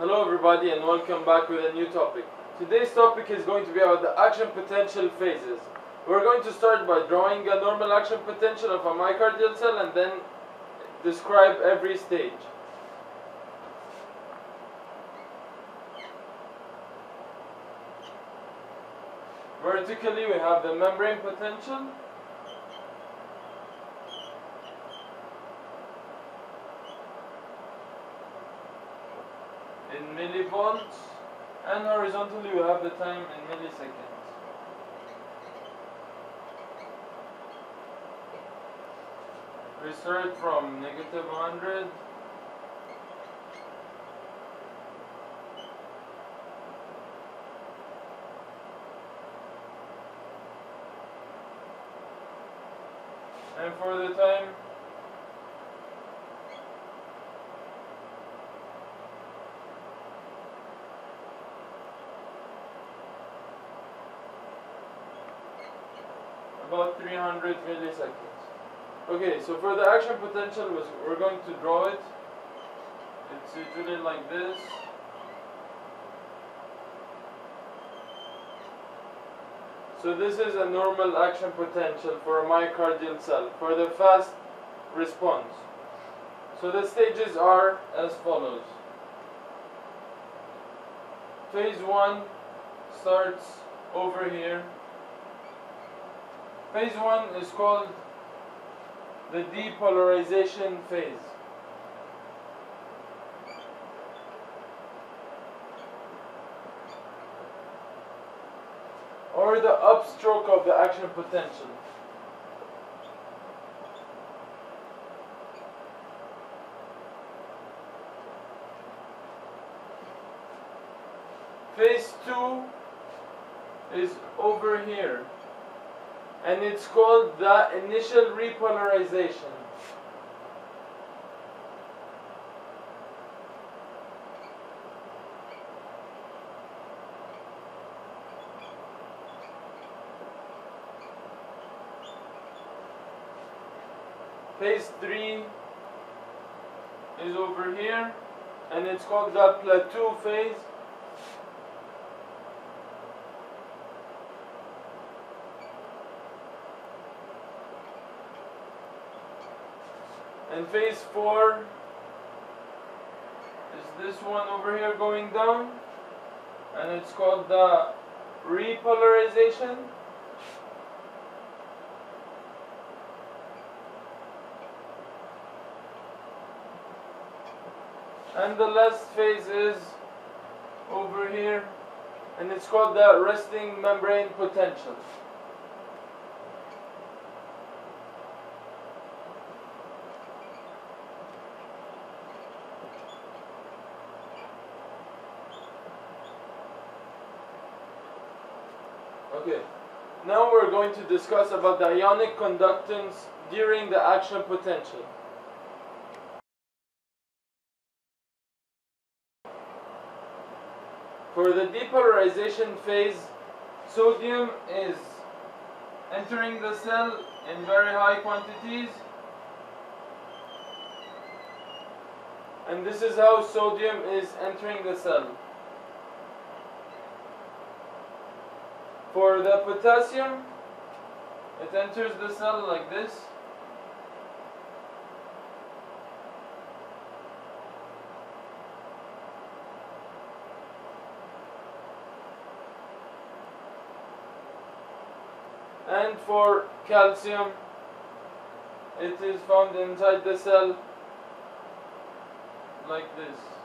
Hello everybody and welcome back with a new topic. Today's topic is going to be about the action potential phases. We're going to start by drawing a normal action potential of a myocardial cell and then describe every stage. Vertically we have the membrane potential in millivolts and horizontally we have the time in milliseconds. We start from negative 100 and for the time about 300 milliseconds. Okay, so for the action potential, we're going to draw it. It's usually like this. So this is a normal action potential for a myocardial cell for the fast response. So the stages are as follows. Phase 1 starts over here. Phase 1 is called the depolarization phase. Or the upstroke of the action potential. Phase 2 is over here and it's called the initial repolarization. Phase 3 is over here and it's called the plateau phase. And phase 4 is this one over here going down and it's called the repolarization. And the last phase is over here and it's called the resting membrane potential. Okay, now we're going to discuss about the ionic conductance during the action potential. For the depolarization phase, sodium is entering the cell in very high quantities. And this is how sodium is entering the cell. For the potassium, it enters the cell like this. And for calcium, it is found inside the cell like this.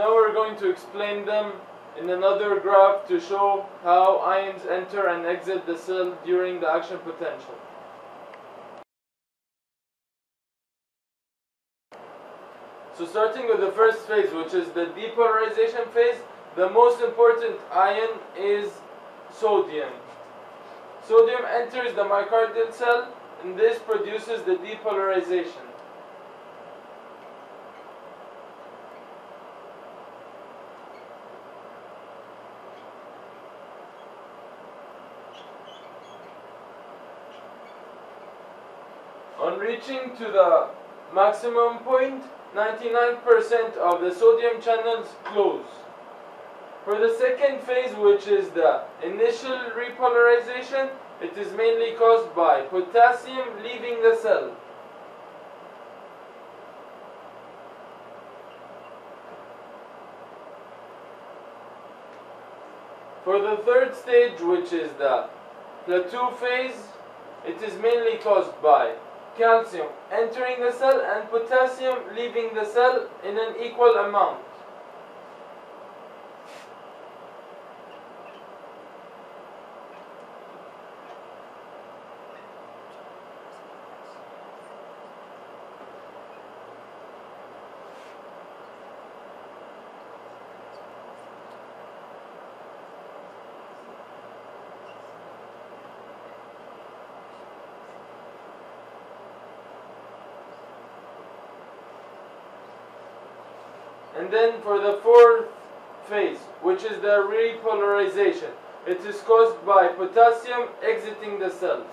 Now we're going to explain them in another graph to show how ions enter and exit the cell during the action potential. So starting with the first phase, which is the depolarization phase, the most important ion is sodium. Sodium enters the myocardial cell and this produces the depolarization. On reaching to the maximum point, 99% of the sodium channels close. For the second phase, which is the initial repolarization, it is mainly caused by potassium leaving the cell. For the third stage, which is the plateau phase, it is mainly caused by calcium entering the cell and potassium leaving the cell in an equal amount. And then for the fourth phase, which is the repolarization, it is caused by potassium exiting the cell.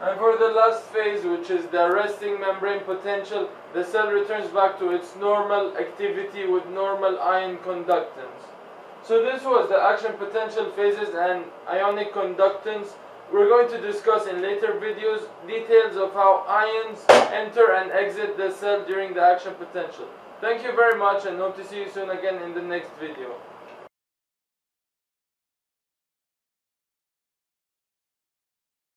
And for the last phase, which is the resting membrane potential, the cell returns back to its normal activity with normal ion conductance. So this was the action potential phases and ionic conductance. We're going to discuss in later videos details of how ions enter and exit the cell during the action potential. Thank you very much and hope to see you soon again in the next video.